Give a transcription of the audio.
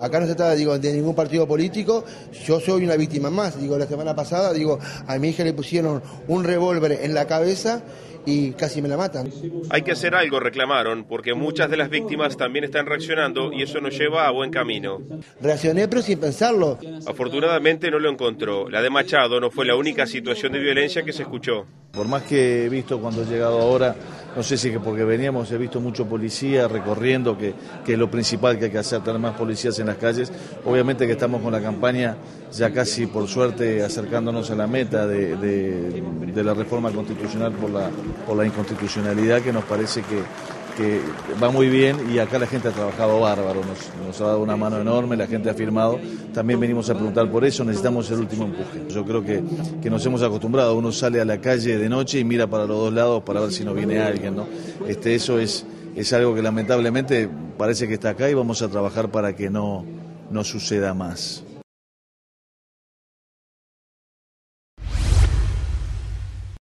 Acá no se trata digo, de ningún partido político, yo soy una víctima más. Digo, la semana pasada, digo, a mi hija le pusieron un revólver en la cabeza y casi me la matan. Hay que hacer algo, reclamaron, porque muchas de las víctimas también están reaccionando y eso nos lleva a buen camino. Reaccioné pero sin pensarlo. Afortunadamente no lo encontró. La de Machado no fue la única situación de violencia que se escuchó. Por más que he visto cuando he llegado ahora, no sé si que porque veníamos, he visto mucho policía recorriendo, que, que es lo principal que hay que hacer, tener más policías en las calles. Obviamente que estamos con la campaña ya casi por suerte acercándonos a la meta de, de la reforma constitucional por la por la inconstitucionalidad que nos parece que, que va muy bien y acá la gente ha trabajado bárbaro, nos, ha dado una mano enorme, la gente ha firmado, también venimos a preguntar por eso, necesitamos el último empuje. Yo creo que, que nos hemos acostumbrado, uno sale a la calle de noche y mira para los dos lados para ver si no viene alguien, ¿no? Este, eso es, es algo que lamentablemente parece que está acá y vamos a trabajar para que no, no suceda más.